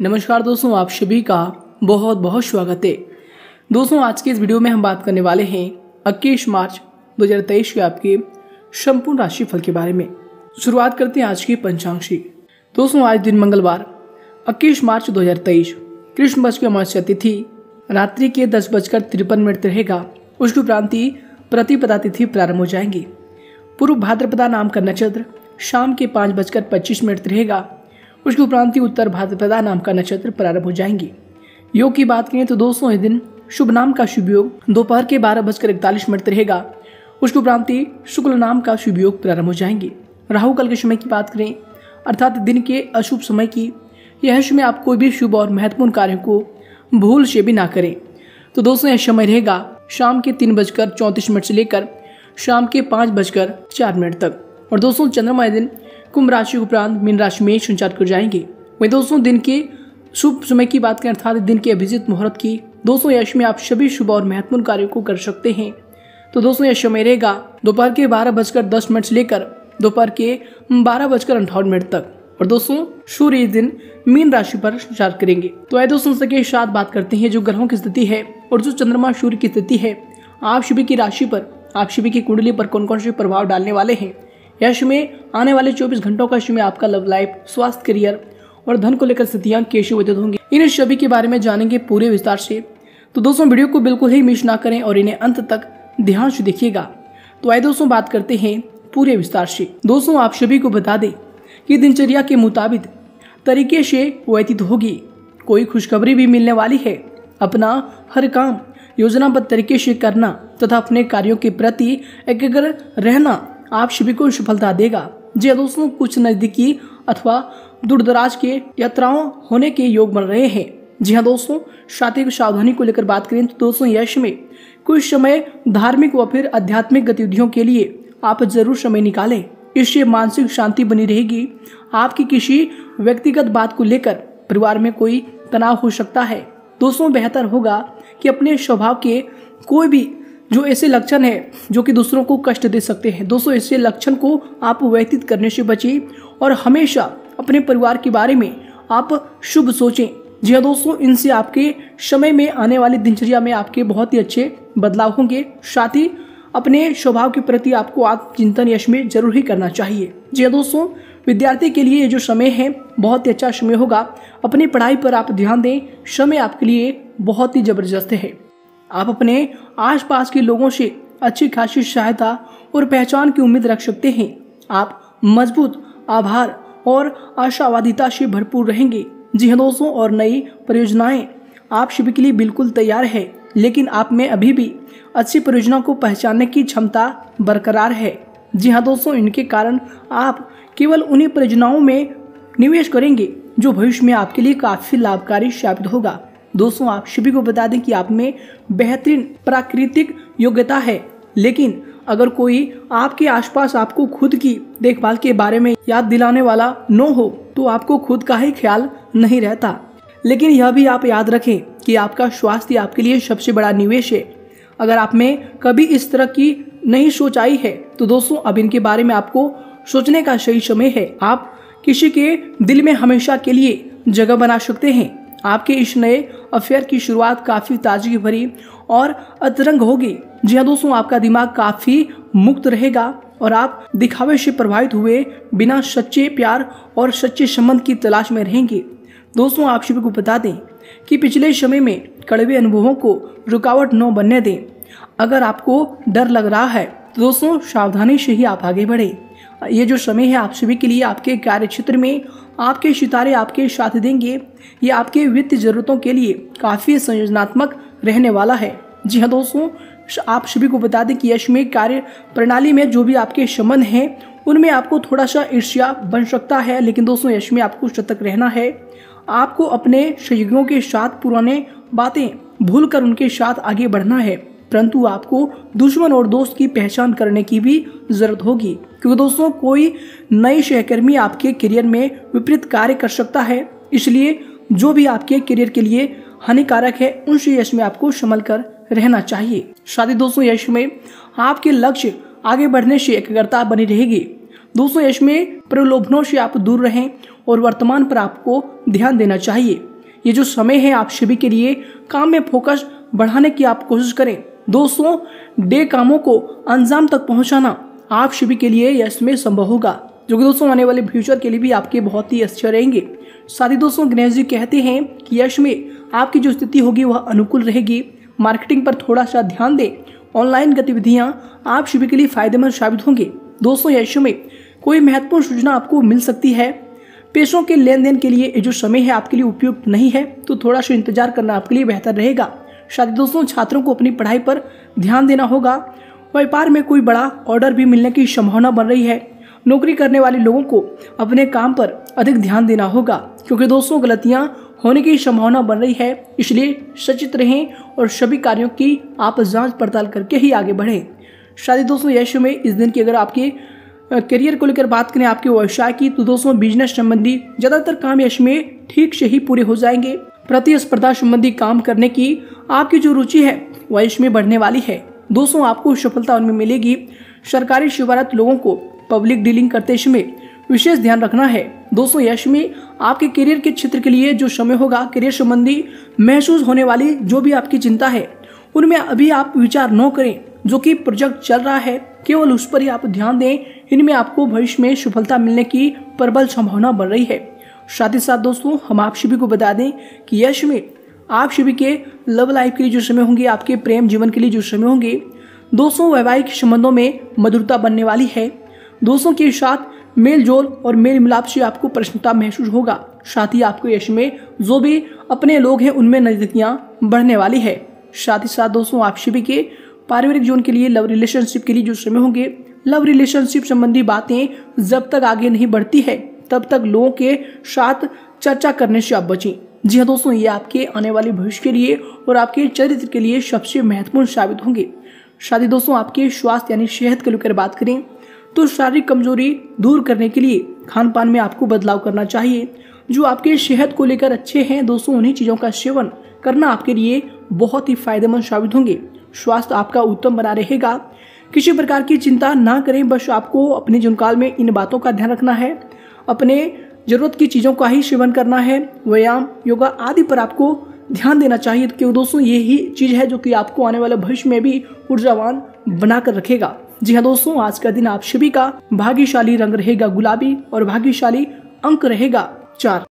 नमस्कार दोस्तों, आप सभी का बहुत बहुत स्वागत है। दोस्तों, आज के इस वीडियो में हम बात करने वाले हैं इक्कीस मार्च 2023 के आपके संपूर्ण राशि फल के बारे में। शुरुआत करते हैं आज की पंचांग से दोस्तों, आज दिन मंगलवार 21 मार्च 2023 कृष्ण पक्ष की अमावस्या तिथि, रात्रि के दस बजकर तिरपन मिनट रहेगा। उसकी उपरांति प्रतिपदा तिथि प्रारंभ हो जाएँगी। पूर्व भाद्रपदा नाम का नक्षत्र शाम के पाँच बजकर पच्चीस मिनट रहेगा। उसके उपरांत ही उत्तर भाद्रपदा नाम का नक्षत्र प्रारंभ हो जाएँगे। योग की बात करें तो दोस्तों, इस दिन शुभ नाम का शुभ योग दोपहर के बारह बजकर इकतालीस मिनट रहेगा। उसके उपरांत ही शुक्ल नाम का शुभ योग प्रारंभ हो जाएँगे। राहु कल के समय की बात करें, अर्थात दिन के अशुभ समय की, यह समय आप कोई भी शुभ और महत्वपूर्ण कार्यों को भूल से भी ना करें। तो दोस्तों, यह समय रहेगा शाम के तीन बजकर चौंतीस मिनट से लेकर शाम के पाँच बजकर चार मिनट तक। और दोस्तों, चंद्रमा दिन कुंभ राशि उपरांत मीन राशि में संचार कर जाएँगे। वही दोस्तों, दिन के शुभ समय की बात करें, अर्थात दिन के अभिजित मुहूर्त की, दोस्तों, यश में आप सभी शुभ और महत्वपूर्ण कार्यों को कर सकते हैं। तो दोस्तों यह समय रहेगा दोपहर के बारह बजकर दस मिनट से लेकर दोपहर के बारह बजकर अंठावन मिनट तक। और दोस्तों, सूर्य इस दिन मीन राशि पर संचार करेंगे। तो आए दोस्तों के साथ बात करते हैं जो ग्रहों की स्थिति है और जो चंद्रमा सूर्य की स्थिति है। आप शिवी की राशि पर, आप शिवी की कुंडली पर कौन कौन से प्रभाव डालने वाले हैं? यश में आने वाले 24 घंटों का में आपका लव लाइफ स्वास्थ्य करियर और धन को लेकर स्थितियाँ कैसे व्यतीत होंगी? इन सभी के बारे में जानेंगे पूरे विस्तार से। तो दोस्तों, वीडियो को बिल्कुल ही मिस ना करें और इन्हें अंत तक ध्यान से देखिएगा। तो आए दोस्तों, बात करते हैं पूरे विस्तार से। दोस्तों, आप सभी को बता दें कि दिनचर्या के मुताबिक तरीके से व्यतीत होगी। कोई खुशखबरी भी मिलने वाली है। अपना हर काम योजनाबद्ध तरीके से करना तथा अपने कार्यों के प्रति एकाग्र रहना आप सभी को सफलता देगा। जी दोस्तों, कुछ नजदीकी अथवा दूरदराज के यात्राओं होने के योग बन रहे हैं। जी हाँ दोस्तों साथ सावधानी को लेकर बात करें तो दोस्तों, यश में कुछ समय धार्मिक व फिर आध्यात्मिक गतिविधियों के लिए आप ज़रूर समय निकालें। इससे मानसिक शांति बनी रहेगी। आपकी किसी व्यक्तिगत बात को लेकर परिवार में कोई तनाव हो सकता है। दोस्तों, बेहतर होगा कि अपने स्वभाव के कोई भी जो ऐसे लक्षण है जो कि दूसरों को कष्ट दे सकते हैं। दोस्तों, ऐसे लक्षण को आप व्यतीत करने से बचें और हमेशा अपने परिवार के बारे में आप शुभ सोचें। जी हाँ दोस्तों, इनसे आपके समय में आने वाली दिनचर्या में आपके बहुत ही अच्छे बदलाव होंगे। साथ ही अपने स्वभाव के प्रति आपको आत्मचिंतन यश में ज़रूर ही करना चाहिए। जी हाँ दोस्तों, विद्यार्थी के लिए ये जो समय है, बहुत ही अच्छा समय होगा। अपनी पढ़ाई पर आप ध्यान दें, समय आपके लिए बहुत ही ज़बरदस्त है। आप अपने आसपास के लोगों से अच्छी खासी सहायता और पहचान की उम्मीद रख सकते हैं। आप मज़बूत, आभार और आशावादिता से भरपूर रहेंगे। जी हाँ दोस्तों, और नई परियोजनाएँ आप शिव के लिए बिल्कुल तैयार है, लेकिन आप में अभी भी अच्छी परियोजना को पहचानने की क्षमता बरकरार है। जी हाँ दोस्तों, इनके कारण आप केवल उन्हीं परियोजनाओं में निवेश करेंगे, जो भविष्य में आपके लिए काफ़ी लाभकारी साबित होगा। दोस्तों, आप सभी को बता दें कि आप में बेहतरीन प्राकृतिक योग्यता है। लेकिन अगर कोई आपके आसपास आपको खुद की देखभाल के बारे में याद दिलाने वाला न हो तो आपको खुद का ही ख्याल नहीं रहता। लेकिन यह भी आप याद रखें कि आपका स्वास्थ्य आपके लिए सबसे बड़ा निवेश है। अगर आप में कभी इस तरह की नहीं सोच आई है तो दोस्तों, अब इनके बारे में आपको सोचने का सही समय है। आप किसी के दिल में हमेशा के लिए जगह बना सकते हैं। आपके इस नए अफेयर की शुरुआत काफ़ी ताजगी भरी और अतरंग होगी। जी हाँ दोस्तों, आपका दिमाग काफ़ी मुक्त रहेगा और आप दिखावे से प्रभावित हुए बिना सच्चे प्यार और सच्चे संबंध की तलाश में रहेंगे। दोस्तों, आप सभी को बता दें कि पिछले समय में कड़वे अनुभवों को रुकावट न बनने दें। अगर आपको डर लग रहा है तो दोस्तों, सावधानी से ही आप आगे बढ़े। ये जो समय है आप सभी के लिए आपके कार्य क्षेत्र में, आपके सितारे आपके साथ देंगे। ये आपके वित्तीय जरूरतों के लिए काफ़ी संयोजनात्मक रहने वाला है। जी हाँ दोस्तों, आप सभी को बता दें कि यश में कार्य प्रणाली में जो भी आपके संबंध हैं, उनमें आपको थोड़ा सा ईर्ष्या बन सकता है, लेकिन दोस्तों यश में आपको सतर्क रहना है। आपको अपने सहयोगियों के साथ पुराने बातें भूलकर उनके साथ आगे बढ़ना है। परंतु आपको दुश्मन और दोस्त की पहचान करने की भी ज़रूरत होगी। क्योंकि दोस्तों, कोई नई सहकर्मी आपके करियर में विपरीत कार्य कर सकता है। इसलिए जो भी आपके करियर के लिए हानिकारक है उनसे यश में आपको संभल कर रहना चाहिए। शादी दोस्तों, यश में आपके लक्ष्य आगे बढ़ने से एकाग्रता बनी रहेगी। दोस्तों, यश में प्रलोभनों से आप दूर रहें और वर्तमान पर आपको ध्यान देना चाहिए। ये जो समय है, आप सभी के लिए काम में फोकस बढ़ाने की आप कोशिश करें। दोस्तों, डे कामों को अंजाम तक पहुंचाना आप सभी के लिए यश में संभव होगा। जो कि दोस्तों, आने वाले फ्यूचर के लिए भी आपके बहुत ही अच्छे रहेंगे। साथ ही दोस्तों, गणेश जी कहते हैं कि यश में आपकी जो स्थिति होगी, वह अनुकूल रहेगी। मार्केटिंग पर थोड़ा सा ध्यान दें। ऑनलाइन गतिविधियाँ आप सभी के लिए फ़ायदेमंद साबित होंगे। दोस्तों यश में कोई महत्वपूर्ण सूचना आपको मिल सकती है। पैसों के लेन देन के लिए जो समय है आपके लिए उपयुक्त नहीं है तो थोड़ा सा इंतज़ार करना आपके लिए बेहतर रहेगा। शायद दोस्तों छात्रों को अपनी पढ़ाई पर ध्यान देना होगा। व्यापार में कोई बड़ा ऑर्डर भी मिलने की संभावना बन रही है। नौकरी करने वाले लोगों को अपने काम पर अधिक ध्यान देना होगा, क्योंकि दोस्तों गलतियाँ होने की संभावना बन रही है। इसलिए सचेत रहें और सभी कार्यों की आप जाँच पड़ताल करके ही आगे बढ़ें। शादी दोस्तों यश में इस दिन की अगर आपके करियर को लेकर बात करें आपके व्यवसाय की तो दोस्तों बिज़नेस संबंधी ज़्यादातर काम यश में ठीक से ही पूरे हो जाएँगे। प्रतिस्पर्धा संबंधी काम करने की आपकी जो रुचि है, वह यश में बढ़ने वाली है। दोस्तों, आपको सफलता उनमें मिलेगी। सरकारी शिवारत लोगों को पब्लिक डीलिंग करते समय विशेष ध्यान रखना है। दोस्तों यश में आपके करियर के क्षेत्र के लिए जो समय होगा करियर संबंधी महसूस होने वाली जो भी आपकी चिंता है, उनमें अभी आप विचार न करें। जो कि प्रोजेक्ट चल रहा है, केवल उस पर ही आप ध्यान दें। इनमें आपको भविष्य में सफलता मिलने की प्रबल संभावना बन रही है। साथ ही साथ, दोस्तों, हम आप सभी को बता दें कि यश में आप सभी के लव लाइफ के लिए जो समय होंगे, आपके प्रेम जीवन के लिए जो समय होंगे। दोस्तों, वैवाहिक संबंधों में मधुरता बनने वाली है। दोस्तों के साथ मेल जोल और मेल मिलाप से आपको प्रसन्नता महसूस होगा। साथ ही आपको यश में जो भी अपने लोग हैं, उनमें नजदीकियाँ बढ़ने वाली है। साथ ही साथ दोस्तों, आप सभी के पारिवारिक जीवन के लिए लव रिलेशनशिप के लिए जो समय होंगे। लव रिलेशनशिप संबंधी बातें जब तक आगे नहीं बढ़ती है, तब तक लोगों के साथ चर्चा करने से आप बचें। जी हाँ दोस्तों, ये आपके आने वाले भविष्य के लिए और आपके चरित्र के लिए सबसे महत्वपूर्ण साबित होंगे। शादी दोस्तों, आपके स्वास्थ्य यानी सेहत के लेकर बात करें तो शारीरिक कमज़ोरी दूर करने के लिए खान पान में आपको बदलाव करना चाहिए। जो आपके सेहत को लेकर अच्छे हैं दोस्तों, उन्हीं चीज़ों का सेवन करना आपके लिए बहुत ही फ़ायदेमंद साबित होंगे। स्वास्थ्य आपका उत्तम बना रहेगा। किसी प्रकार की चिंता ना करें, बस आपको अपने जीवनकाल में इन बातों का ध्यान रखना है। अपने ज़रूरत की चीज़ों का ही सेवन करना है। व्यायाम, योगा आदि पर आपको ध्यान देना चाहिए। क्योंकि दोस्तों यही चीज़ है जो कि आपको आने वाले भविष्य में भी ऊर्जावान बनाकर रखेगा। जी हाँ दोस्तों, आज का दिन आप सभी का भाग्यशाली रंग रहेगा, गुलाबी और भाग्यशाली अंक रहेगा। चार।